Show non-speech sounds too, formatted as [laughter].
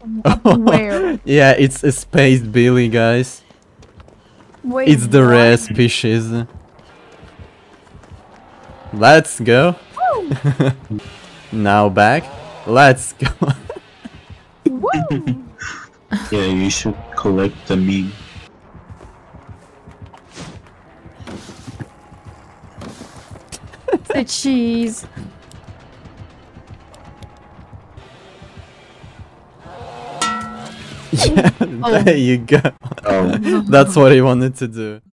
Where? [laughs] yeah, it's a space Billy, guys. Wait, It's the what? rare species. Let's go. [laughs] Now back. Let's go. [laughs] Yeah, you should collect the meat. the cheese. [laughs] yeah, oh. there you go. Oh. That's what he wanted to do.